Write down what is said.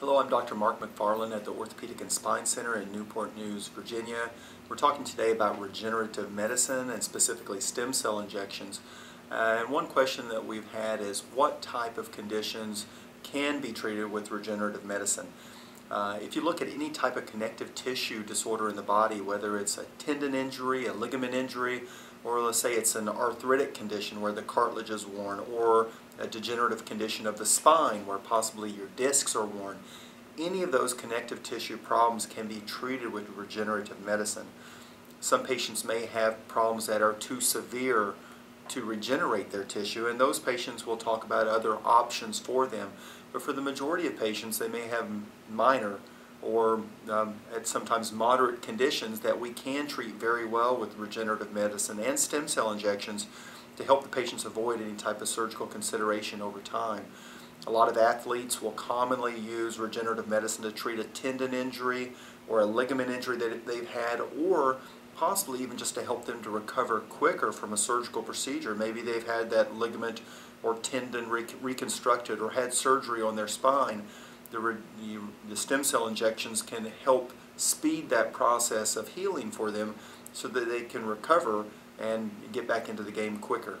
Hello, I'm Dr. Mark McFarland at the Orthopedic and Spine Center in Newport News, Virginia. We're talking today about regenerative medicine and specifically stem cell injections. Uh, and one question that we've had is what type of conditions can be treated with regenerative medicine? Uh, if you look at any type of connective tissue disorder in the body, whether it's a tendon injury, a ligament injury, or let's say it's an arthritic condition where the cartilage is worn, or a degenerative condition of the spine where possibly your discs are worn. Any of those connective tissue problems can be treated with regenerative medicine. Some patients may have problems that are too severe to regenerate their tissue, and those patients will talk about other options for them. But for the majority of patients, they may have minor or um, at sometimes moderate conditions that we can treat very well with regenerative medicine and stem cell injections to help the patients avoid any type of surgical consideration over time. A lot of athletes will commonly use regenerative medicine to treat a tendon injury or a ligament injury that they've had or possibly even just to help them to recover quicker from a surgical procedure. Maybe they've had that ligament or tendon re reconstructed or had surgery on their spine the, the stem cell injections can help speed that process of healing for them so that they can recover and get back into the game quicker.